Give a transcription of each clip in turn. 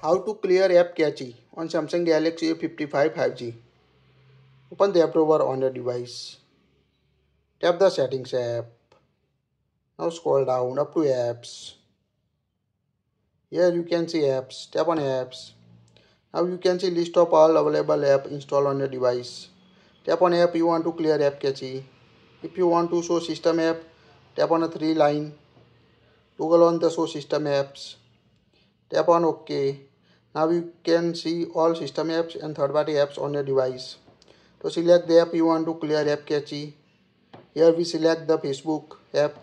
How to clear app cache on Samsung Galaxy A55 5G. Open the app drawer on your device. Tap the settings app. Now scroll down up to apps. Here you can see apps. Tap on apps. Now you can see list of all available app installed on your device. Tap on app you want to clear app cache. If you want to show system app, tap on a three line. Toggle on the show system apps. Tap on OK. Now you can see all system apps and third party apps on your device. To select the app you want to clear app cache. Here we select the Facebook app.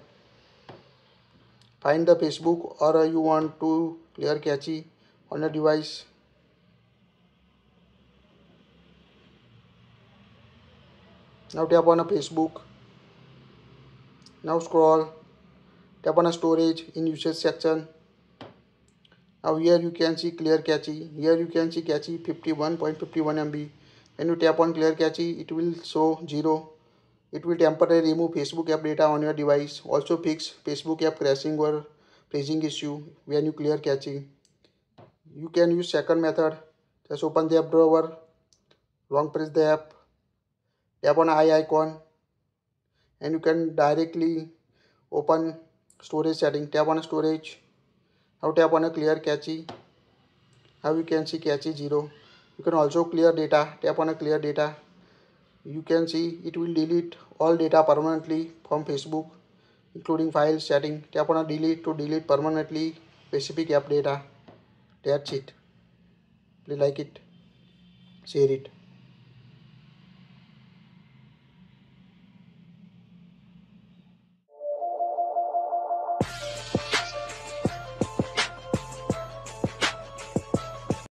Find the Facebook or you want to clear cache on your device. Now tap on a Facebook. Now scroll. Tap on a storage in usage section. Now here you can see clear cache. Here you can see cache 51.51 MB. When you tap on clear cache, it will show 0. It will temporarily remove Facebook app data on your device. Also fix Facebook app crashing or freezing issue when you clear cache. You can use second method. Just open the app drawer. Long press the app tap on eye icon and you can directly open storage setting tap on storage now tap on a clear cache now you can see cache 0 you can also clear data tap on a clear data you can see it will delete all data permanently from facebook including file setting tap on a delete to delete permanently specific app data that's it please like it share it